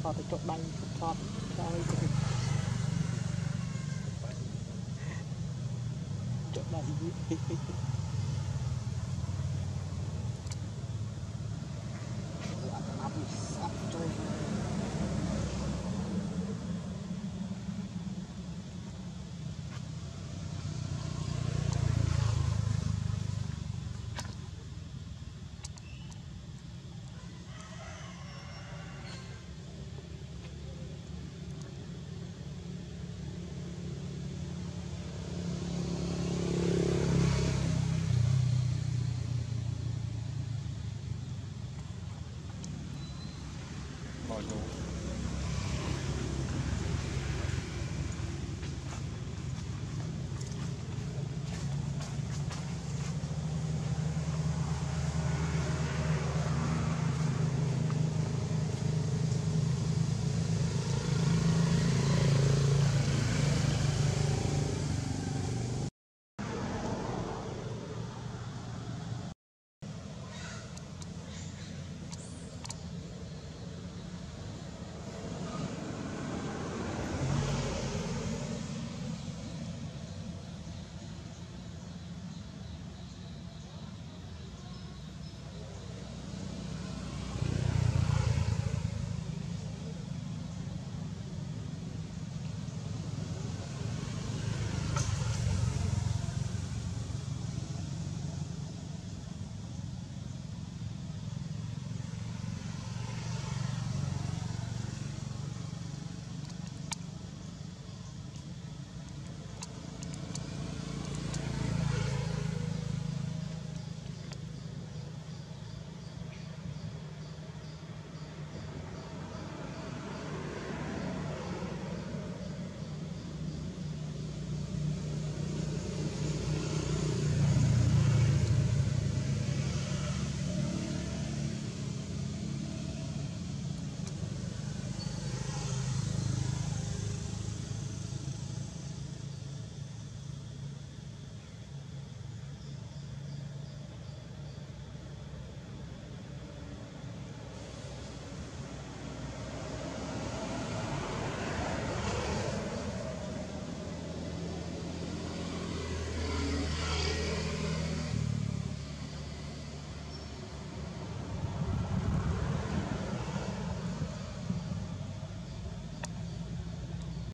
ថតទៅចុកដៃថតដល់ទៅចុកដៃ